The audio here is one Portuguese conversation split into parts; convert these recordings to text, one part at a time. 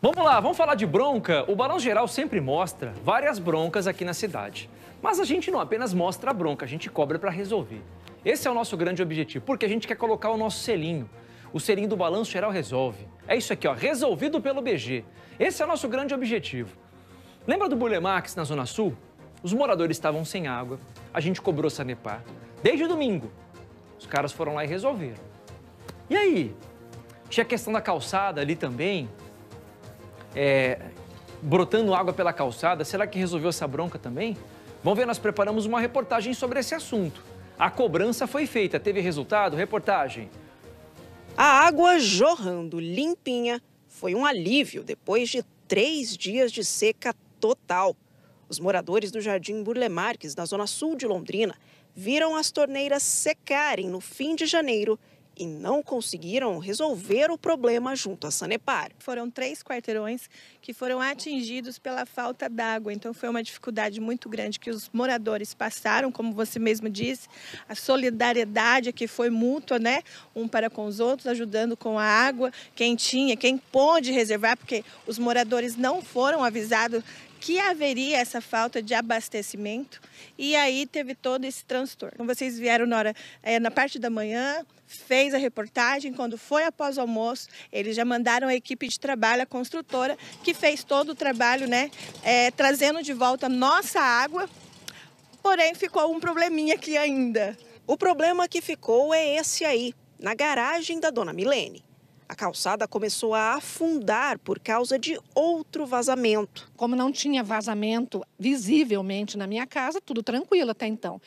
Vamos lá, vamos falar de bronca? O Balão Geral sempre mostra várias broncas aqui na cidade. Mas a gente não apenas mostra a bronca, a gente cobra para resolver. Esse é o nosso grande objetivo, porque a gente quer colocar o nosso selinho. O selinho do Balanço Geral Resolve. É isso aqui, ó, resolvido pelo BG. Esse é o nosso grande objetivo. Lembra do Bulemax na Zona Sul? Os moradores estavam sem água, a gente cobrou Sanepar. Desde domingo, os caras foram lá e resolveram. E aí? Tinha a questão da calçada ali também, é, brotando água pela calçada. Será que resolveu essa bronca também? Vamos ver, nós preparamos uma reportagem sobre esse assunto. A cobrança foi feita, teve resultado? Reportagem. A água jorrando limpinha foi um alívio depois de três dias de seca total. Os moradores do Jardim Burle Marques, na zona sul de Londrina, viram as torneiras secarem no fim de janeiro e não conseguiram resolver o problema junto à Sanepar. Foram três quarteirões que foram atingidos pela falta d'água, então foi uma dificuldade muito grande que os moradores passaram, como você mesmo disse, a solidariedade que foi mútua, né, um para com os outros, ajudando com a água, quem tinha, quem pôde reservar, porque os moradores não foram avisados que haveria essa falta de abastecimento e aí teve todo esse transtorno. Então, vocês vieram na, hora, é, na parte da manhã, fez a reportagem, quando foi após o almoço, eles já mandaram a equipe de trabalho, a construtora, que fez todo o trabalho, né, é, trazendo de volta nossa água, porém ficou um probleminha aqui ainda. O problema que ficou é esse aí, na garagem da dona Milene. A calçada começou a afundar por causa de outro vazamento. Como não tinha vazamento visivelmente na minha casa, tudo tranquilo até então.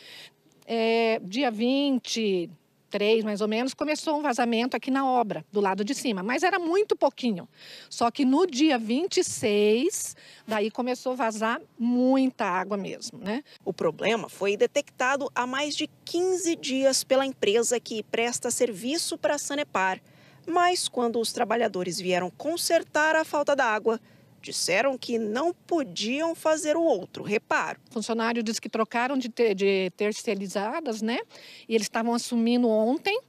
É, dia 20, três mais ou menos, começou um vazamento aqui na obra, do lado de cima, mas era muito pouquinho. Só que no dia 26, daí começou a vazar muita água mesmo, né? O problema foi detectado há mais de 15 dias pela empresa que presta serviço para a Sanepar. Mas quando os trabalhadores vieram consertar a falta d'água, disseram que não podiam fazer o outro reparo. O funcionário disse que trocaram de, ter, de terceirizadas, né? E eles estavam assumindo ontem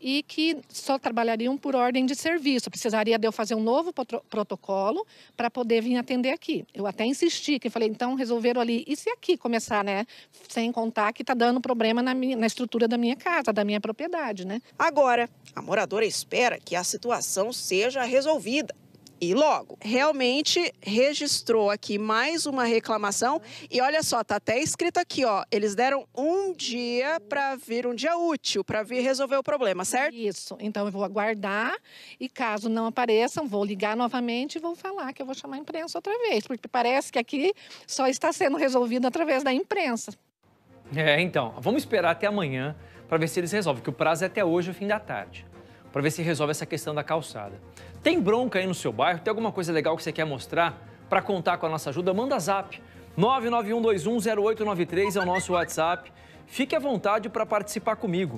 e que só trabalhariam por ordem de serviço. Precisaria de eu fazer um novo protocolo para poder vir atender aqui. Eu até insisti, que falei, então resolveram ali. E se aqui começar, né? Sem contar que está dando problema na, minha, na estrutura da minha casa, da minha propriedade, né? Agora, a moradora espera que a situação seja resolvida e logo. Realmente registrou aqui mais uma reclamação e olha só, tá até escrito aqui, ó, eles deram um dia para vir, um dia útil para vir resolver o problema, certo? Isso. Então eu vou aguardar e caso não apareçam, vou ligar novamente e vou falar que eu vou chamar a imprensa outra vez, porque parece que aqui só está sendo resolvido através da imprensa. É, então, vamos esperar até amanhã para ver se eles resolvem, que o prazo é até hoje, o fim da tarde para ver se resolve essa questão da calçada. Tem bronca aí no seu bairro? Tem alguma coisa legal que você quer mostrar? Para contar com a nossa ajuda, manda zap. 991210893 é o nosso WhatsApp. Fique à vontade para participar comigo.